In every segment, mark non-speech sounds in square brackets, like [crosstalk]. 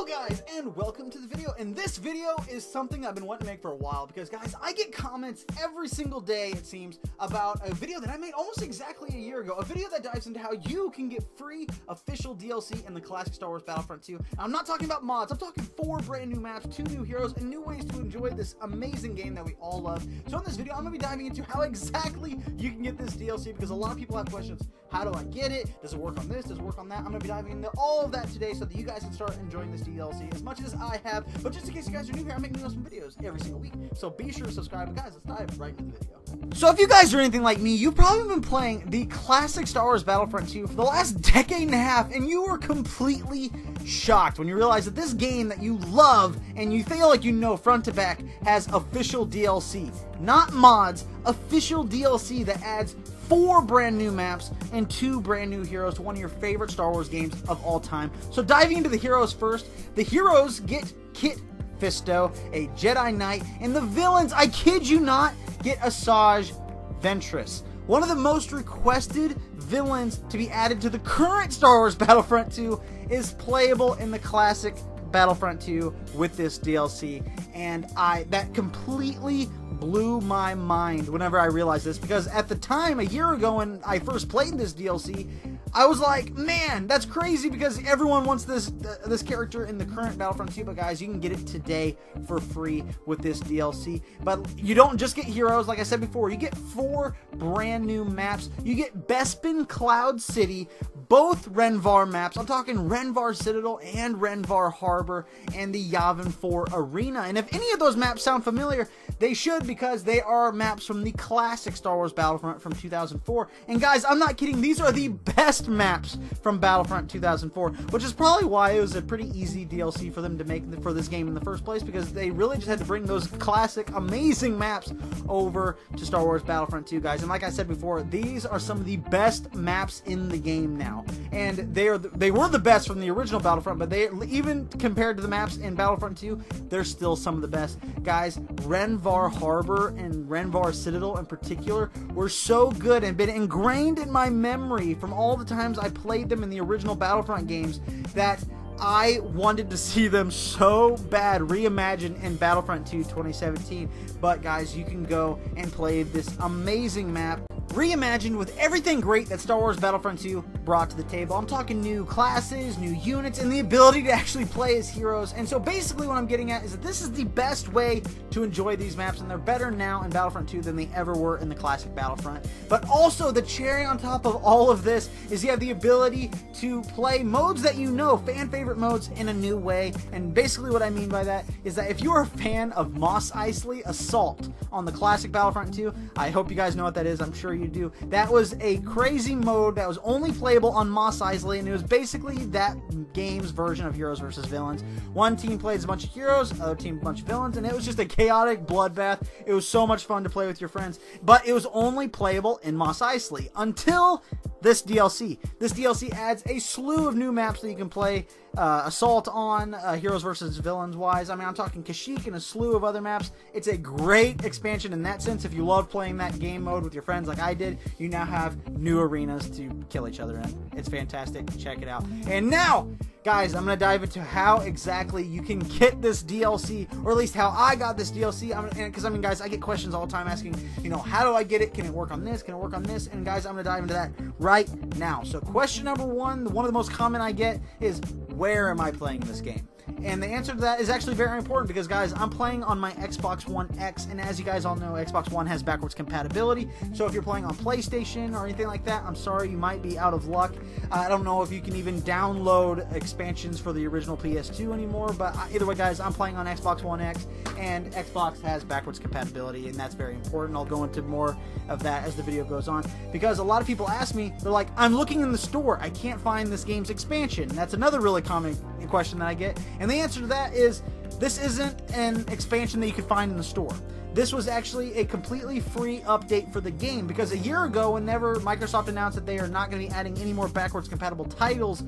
Hello guys and welcome to the video. And this video is something I've been wanting to make for a while because guys I get comments every single day it seems about a video that I made almost exactly a year ago a video that dives into how you can get free official DLC in the classic Star Wars Battlefront 2 I'm not talking about mods. I'm talking four brand new maps two new heroes and new ways to enjoy this amazing game that we all love. So in this video I'm to be diving into how exactly you can get this DLC because a lot of people have questions. How do I get it? Does it work on this? Does it work on that? I'm to be diving into all of that today so that you guys can start enjoying this DLC as much as I have. But just in case you guys are new here, I'm making awesome videos every single week. So be sure to subscribe. But guys, let's dive right into the video. So if you guys are anything like me, you've probably been playing the classic Star Wars Battlefront 2 for the last [laughs] decade and a half, and you were completely shocked when you realized that this game that you love and you feel like you know front to back has official DLC. Not mods, official DLC that adds four brand new maps and two brand new heroes to one of your favorite Star Wars games of all time. So diving into the heroes first, the heroes get Kit Fisto, a Jedi Knight, and the villains, I kid you not, get Asajj Ventress. One of the most requested villains to be added to the current Star Wars [laughs] Battlefront 2 is playable in the classic Battlefront 2 with this DLC and I that completely blew my mind whenever I realized this because at the time a year ago when I first played this DLC I was like, man, that's crazy because everyone wants this this character in the current Battlefront 2, but guys, you can get it today for free with this DLC. But you don't just get heroes, like I said before, you get four brand new maps. You get Bespin Cloud City, both Rhen Var maps. I'm talking Rhen Var Citadel and Rhen Var Harbor and the Yavin 4 Arena. And if any of those maps sound familiar, they should because they are maps from the classic Star Wars Battlefront from 2004. And guys, I'm not kidding, these are the [laughs] best maps from Battlefront 2004, which is probably why it was a pretty easy DLC for them to make for this game in the first place because they really just had to bring those classic, amazing maps over to Star Wars Battlefront 2, guys. And like I said before, these are some of the best maps in the game now and they are they were the best from the original Battlefront, but they even compared to the maps in Battlefront 2, they're still some of the best. Guys, Rhen Var Harbor and Rhen Var Citadel in particular were so good and been ingrained in my memory from all the times I played them in the original Battlefront games that I wanted to see them so bad reimagined in Battlefront 2 2017. But guys, you can go and play this amazing map reimagined with everything great that Star Wars Battlefront 2 brought to the table. I'm talking new classes, new units, and the ability to actually play as heroes. And so basically what I'm getting at is that this is the best way to enjoy these maps, and they're better now in Battlefront 2 than they ever were in the classic Battlefront. But also, the cherry on top of all of this is you have the ability to play modes that you know, fan favorite modes, in a new way. And basically what I mean by that is that if you're a fan of Mos Eisley Assault on the classic Battlefront 2, I hope you guys know what that is. I'm sure you do. That was a crazy mode that was only playable on Mos Eisley, and it was basically that game's version of Heroes versus Villains. One team plays a bunch of heroes, other team a bunch of villains, and it was just a chaotic bloodbath. It was so much fun to play with your friends, but it was only playable in Mos Eisley until this DLC. This DLC adds a slew of new maps that you can play uh, Assault on, uh, Heroes versus Villains wise. I mean, I'm talking Kashyyyk and a slew of other maps. It's a great expansion in that sense. If you love playing that game mode with your friends like I did, you now have new arenas to kill each other in. It's fantastic. Check it out. And now, guys, I'm going to dive into how exactly you can get this DLC, or at least how I got this DLC. Because, I mean, guys, I get questions all the time asking, you know, how do I get it? Can it work on this? Can it work on this? And, guys, I'm going to dive into that right now. So, question number one, one of the most common I get is, where am I playing this game? And the answer to that is actually very important because, guys, I'm playing on my Xbox One X, and as you guys all know, Xbox One has backwards compatibility. So if you're playing on PlayStation or anything like that, I'm sorry, you might be out of luck. I don't know if you can even download expansions for the original PS2 anymore, but either way, guys, I'm playing on Xbox One X, and Xbox has backwards compatibility, and that's very important. I'll go into more of that as the video goes on because a lot of people ask me, they're like, I'm looking in the store, I can't find this game's expansion. That's another really common question that I get. And the answer to that is this isn't an expansion that you could find in the store. This was actually a completely free update for the game because a year ago, whenever Microsoft announced that they are not going to be adding any more backwards compatible titles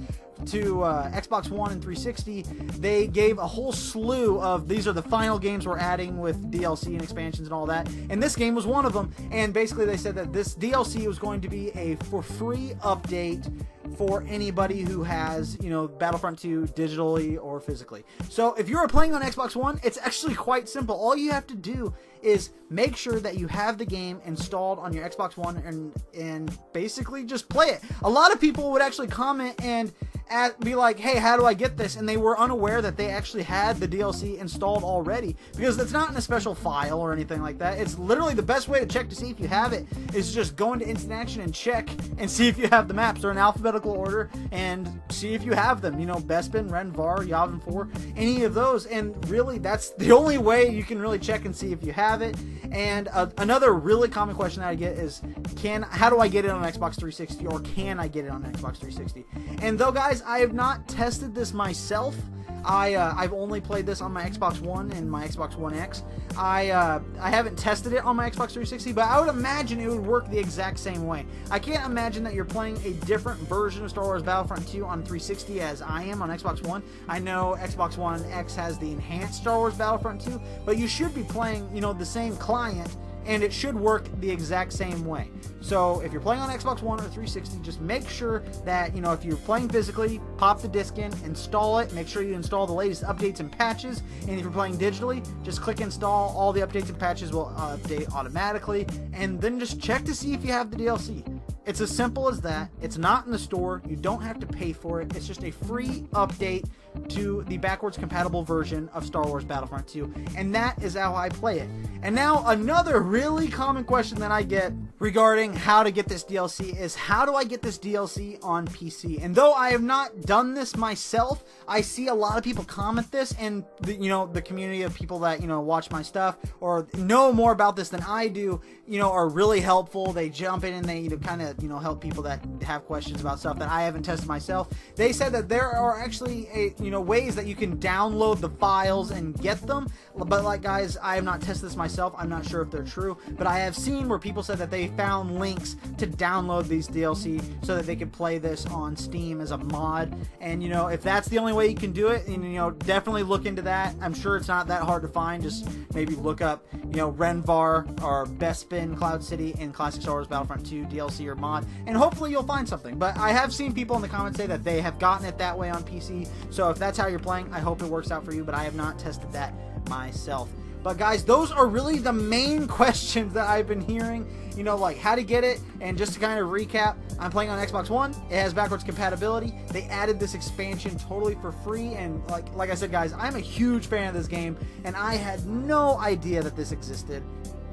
to uh, Xbox One and 360, they gave a whole slew of these are the final games we're adding with DLC and expansions and all that. And this game was one of them. And basically, they said that this DLC was going to be a for free update for anybody who has, you know, Battlefront 2 digitally or physically. So if you're playing on Xbox One, it's actually quite simple. All you have to do is make sure that you have the game installed on your Xbox One and and basically just play it. A lot of people would actually comment and at, be like, hey, how do I get this? And they were unaware that they actually had the DLC installed already because it's not in a special file or anything like that. It's literally the best way to check to see if you have it is just go into Instant Action and check and see if you have the maps. They're in alphabetical order and see if you have them. You know, Bespin, Rhen Var, Yavin 4, any of those. And really, that's the only way you can really check and see if you have it. And uh, another really common question that I get is, can how do I get it on Xbox 360 or can I get it on Xbox 360? And though, guys, I have not tested this myself. I uh, I've only played this on my Xbox One and my Xbox One X. I uh, I haven't tested it on my Xbox 360, but I would imagine it would work the exact same way. I can't imagine that you're playing a different version of Star Wars Battlefront 2 on 360 as I am on Xbox One. I know Xbox One X has the enhanced Star Wars Battlefront 2, but you should be playing you know the same client and it should work the exact same way. So if you're playing on Xbox One or 360, just make sure that, you know, if you're playing physically, pop the disc in, install it, make sure you install the latest updates and patches, and if you're playing digitally, just click install, all the updates and patches will uh, update automatically, and then just check to see if you have the DLC. It's as simple as that. It's not in the store. You don't have to pay for it. It's just a free update to the backwards compatible version of Star Wars Battlefront 2. And that is how I play it. And now, another really common question that I get regarding how to get this DLC is how do I get this DLC on PC? And though I have not done this myself, I see a lot of people comment this, and the, you know, the community of people that, you know, watch my stuff or know more about this than I do, you know, are really helpful. They jump in and they, you know, kind of, you know, help people that have questions about stuff that I haven't tested myself. They said that there are actually, a, you know, ways that you can download the files and get them. But like guys, I have not tested this myself. I'm not sure if they're true, but I have seen where people said that they found links to download these DLC so that they could play this on Steam as a mod. And you know, if that's the only way you can do it, and you know, definitely look into that. I'm sure it's not that hard to find. Just maybe look up, you know, Rhen Var or Bespin Cloud City in Classic Star Wars Battlefront 2 DLC or mod, and hopefully you'll find something. But I have seen people in the comments say that they have gotten it that way on PC. So if that's how you're playing, I hope it works out for you. But I have not tested that myself. But guys, those are really the main [laughs] questions that I've been hearing. You know, like how to get it. And just to kind of recap, I'm playing on Xbox One. It has backwards compatibility. They added this expansion totally for free. And like like I said, guys, I'm a huge fan of this game, and I had no idea that this existed.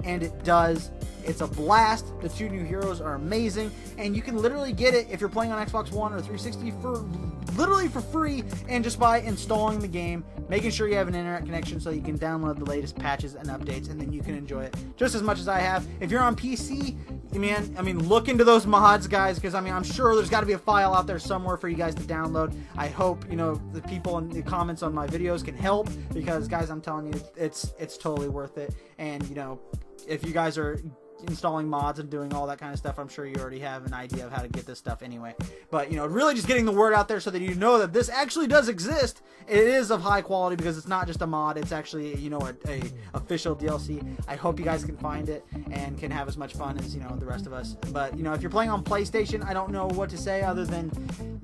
And it does. It's a blast. The two new heroes are amazing, and you can literally get it if you're playing on Xbox One or 360 for literally for free and just by installing the game, making sure you have an internet connection so you can download the latest patches and updates and then you can enjoy it just as much as I have. If you're on PC, man, I mean, look into those mods, guys, because I mean, I'm sure there's got to be a file out there somewhere for you guys to download. I hope you know the people in the comments on my videos can help because, guys, I'm telling you, it's it's totally worth it. And you know, if you guys are installing mods and doing all that kind of stuff. I'm sure you already have an idea of how to get this stuff anyway. But, you know, really just getting the word out there so that you know that this actually does exist. It is of high quality because it's not just a mod, it's actually, you know, a, a official DLC. I hope you guys can find it and can have as much fun as, you know, the rest of us. But, you know, if you're playing on PlayStation, I don't know what to say other than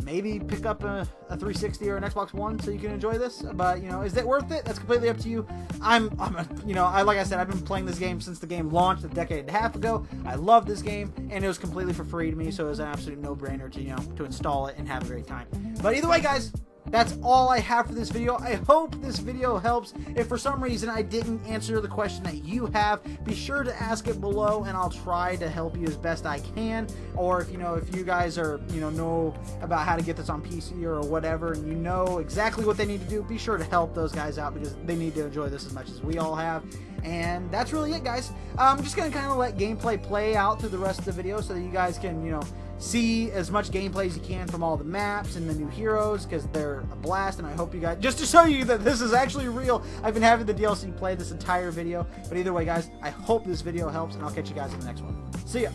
maybe pick up a, a 360 or an Xbox One so you can enjoy this. But, you know, is it worth it? That's completely up to you. I'm, I'm a, you know, I like I said, I've been playing this game since the game launched a decade and a half half ago. I love this game, and it was completely for free to me, so it was an absolute no-brainer to, you know, to install it and have a great time. But either way, guys, that's all I have for this video. I hope this video helps. If for some reason I didn't answer the question that you have, be sure to ask it below and I'll try to help you as best I can. Or if you know if you guys are, you know, know about how to get this on PC or whatever and you know exactly what they need to do, be sure to help those guys out because they need to enjoy this as much as we all have. And that's really it, guys. I'm just going to kind of let gameplay play out through the rest of the video so that you guys can, you know, see as much gameplay as you can from all the maps and the new heroes because they're a blast and I hope you guys just to show you that this is actually real I've been having the DLC play this entire video. But either way guys I hope this video helps and I'll catch you guys in the next one. See ya